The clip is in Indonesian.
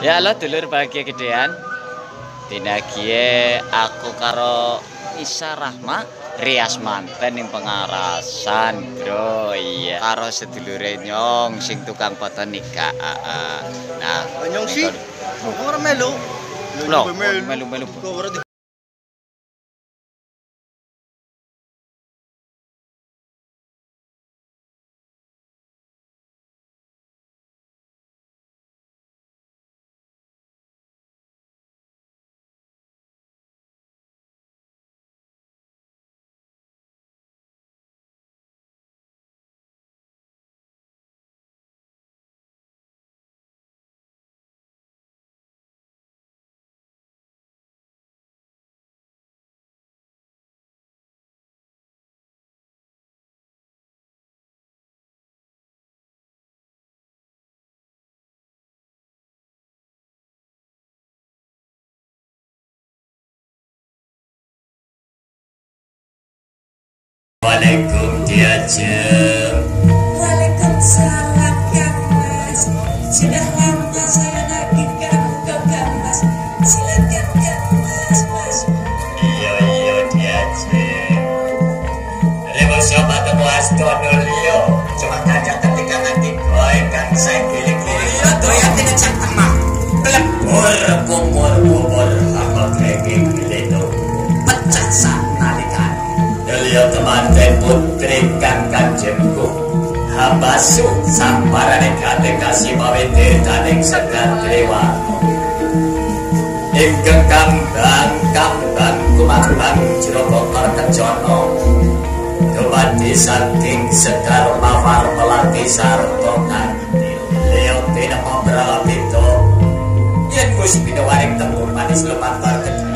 Ya lo dulur bahagia gedean. Dina kie aku karo Isa Rahma Rias manten yang pengarasan bro. Iya. Karo sedulure nyong sing tukang foto nikah nah nyong sih? ora melu. Lo melu melu Waalaikum diajeng Waalaikumsalam Kang Mas. Sudah lama saya lagi kamu ke Kang Mas. Silakan Kang Mas masuk Iya iya diajeng Lewat siapa temu astono liyo Cuma kaca ketika nanti koi kan saya kiri-kiri Iya doyan tidak cakap Liyo temanten putri kang kanjengku Habasu samparane kate kasih mawete taning segar dewa. Ingkang kambang kambang kumambang jeroko kertejono Kemati saking sekar mawar melati sarto kanti Leo tidak mau beralap itu Yen gus pidawaring tembung manis lepat barket